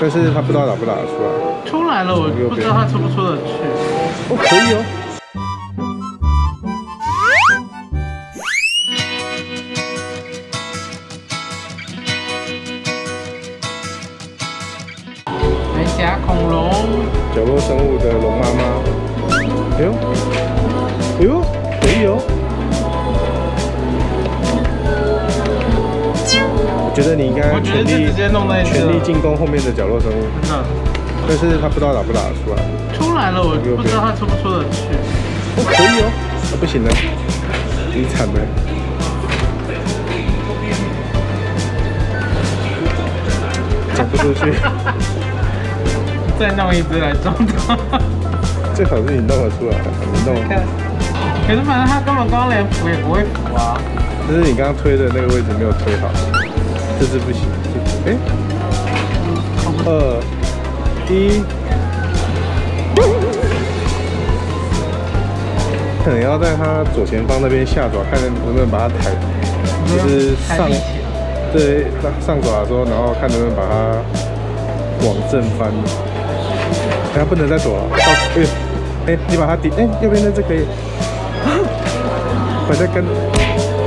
但是他不知道打不打得出来。出来了，我不知道他出不出得去。哦，可以哦。恐龙，角落生物的龙妈妈。哎呦，哎呦，可以哦。我觉得你应该全力就直接弄全力。进攻后面的角落生物，真的但是他不知道打不打得出来。出来了，我不知道他出不出得去。哦，可以哦。啊，不行了，你惨了。走不出去，再弄一只来装它。最好是你弄得出来，你弄。可是反正他根本刚刚连扶也不会扶啊。就是你刚刚推的那个位置没有推好，这只不行。哎，二一，可能要在它左前方那边下爪，看能不能把它抬，就是上对上上爪的时候，然后看能不能把它往正翻。哎，它不能再躲了。哦，哎呦，哎，你把它顶，哎，右边那只可以。我在跟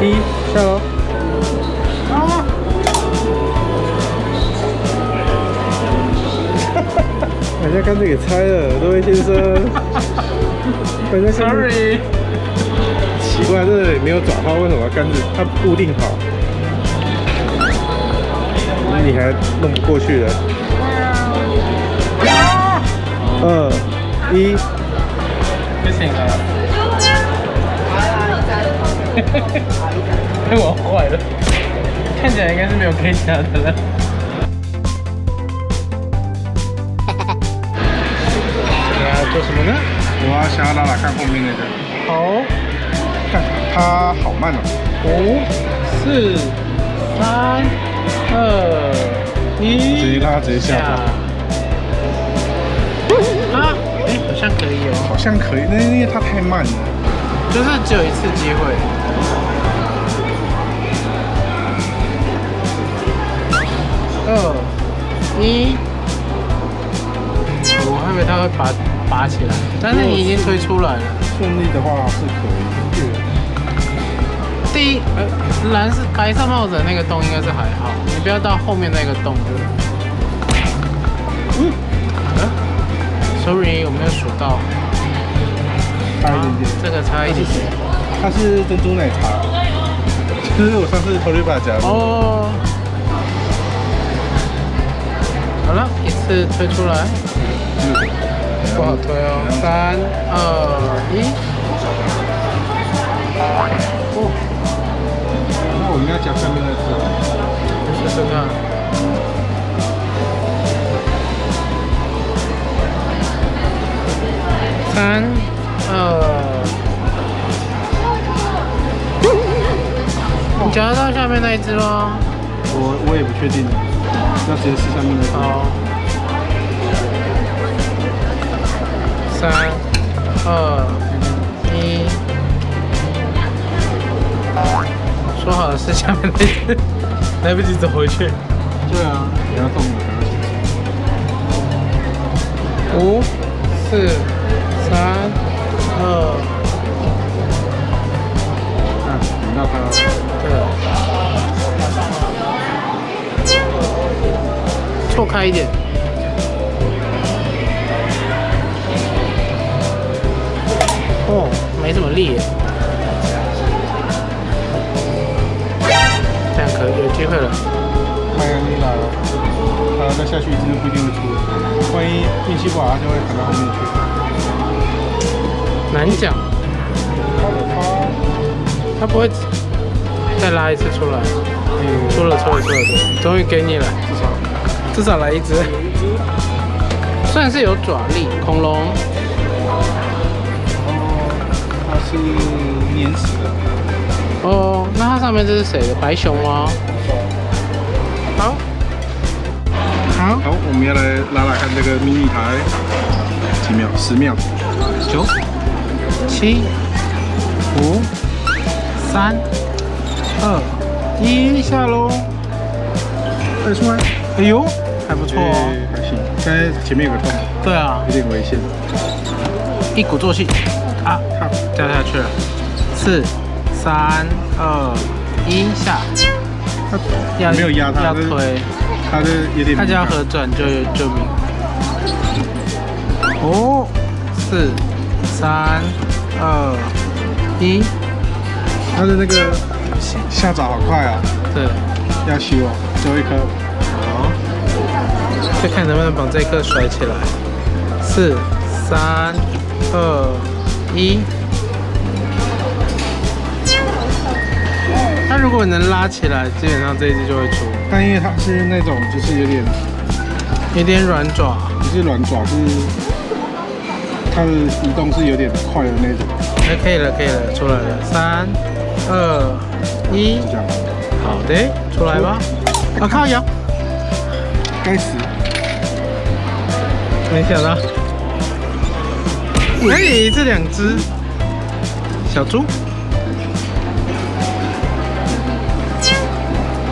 一下喽。人家干脆给拆了，这位先生。把人家 Sorry，奇怪，这里没有爪套，为什么杆子它固定好？你还弄不过去了。二一，不行了。被 我坏了，看起来应该是没有可以夹的了。我要想要拉拉看后面那个，好，看它好慢哦。五、四、三、二、一，直接拉直接下啊，哎，好像可以哦，好像可以，那因为它太慢了。就是只有一次机会。二、一，我还以为他会拔拔起来，但是你已经推出来了。顺利的话是可以。第一，呃，蓝是白色帽子的那个洞应该是还好，你不要到后面那个洞。嗯，啊，sorry，我没有数到，差一点点。这个差一点点。它是珍珠奶茶，就是我上次 i b a 夹的。哦，好了，一次推出来，不好推哦。三二一，哦，那我应该夹下面那只。试试看。三二，你夹得到下面那一只吗？我我也不确定，要直接试下面那只。好，三二一，说好的是下面那只，来不及走回去。对啊，你要动了，不要紧。五、四、三、二，看，等到它。对，错开一点。哦，没什么力耶。这样可以，有机会了。太阳力来了，它再下去真的不一定会出，万一运气不好，它就会弹到后面去。难讲，他不会再拉一次出来。嗯，出了，出了，出了，终于给你了，至少至少来一只。算是有爪力，恐龙。是粘死的。哦，那它上面这是谁的？白熊吗？好，好，好，我们要来拉拉看这个迷你台，几秒？十秒。九、七、五、三、二、一，下喽！快出来。哎呦，还不错哦。诶还行，但是前面有个洞，对啊，有点危险。一鼓作气，啊，好，掉下去了。四、三、二、一，下。要没有压它要推，它的有点它只要合转就就明。哦，四、三、二、一，它的那个下爪好快啊，对，要修哦，最后一颗。好，再看能不能把这一颗甩起来。四、三、二、一。它如果能拉起来，基本上这一只就会出。但因为它是那种就是有点有点软爪，不是软爪，是它的移动是有点快的那种，哎，可以了，可以了，出来了。三、二、一就，这样。好的，出来吧。啊靠，摇，该死，没想到，哎，这两只小猪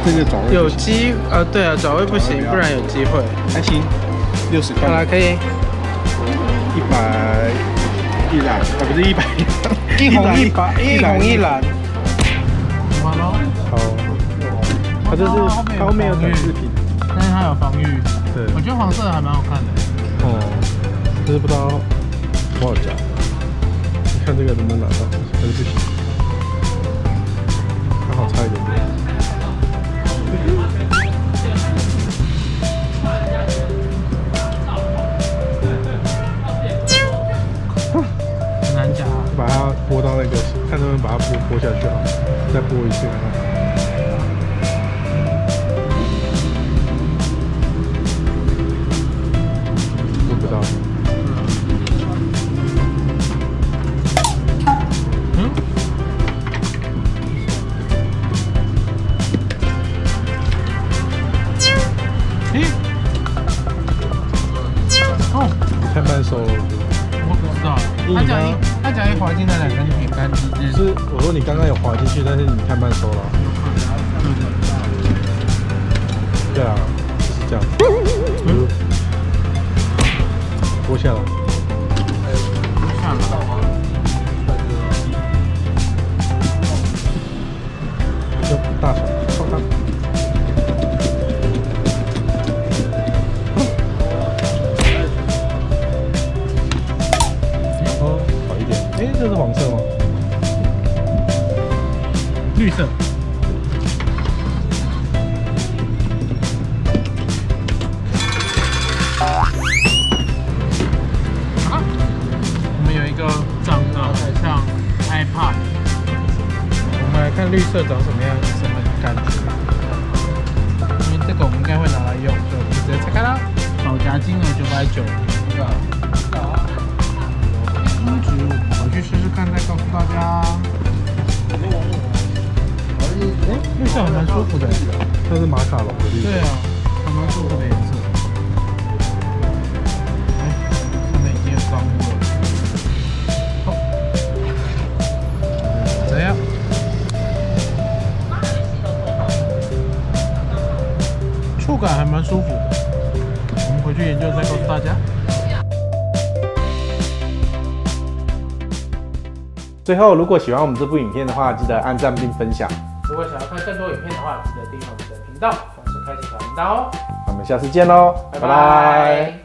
这个爪位有机，呃，对啊，爪位不行，不然有机会。还行，六十好了，可以，一百一蓝，啊不是一百，一红一白，一一红一蓝。蓝。完了，好，它这是它后面有短视频，但是它有防御，对，我觉得黄色的还蛮好看的。哦，就是不知道多少价，你看这个能不能拿到，还是不行，刚好差一点点。很难夹啊。把它拨到那个，看能不能把它拨拨下去啊，再拨一次看看。他讲一他讲一滑进那两根饼干之间，是我说你刚刚有滑进去，但是你太慢收了。对啊，就是这样。嗯，脱下了，就绿色。啊，我们有一个长得很像 iPad，我们来看绿色长什么样，什么感觉。因为这个我们应该会拿来用，所以我们就直接拆开啦。保夹金额九百九，色还蛮舒服的。它是马卡龙的绿色。对啊，还蛮舒服的颜色。哎，上面已经有脏污了。好，怎样？触感还蛮舒服的。我们回去研究再告诉大家。最后，如果喜欢我们这部影片的话，记得按赞并分享。如果想要看更多影片的话，记得订阅我们的频道，同时开启小铃铛哦。那我们下次见喽，拜拜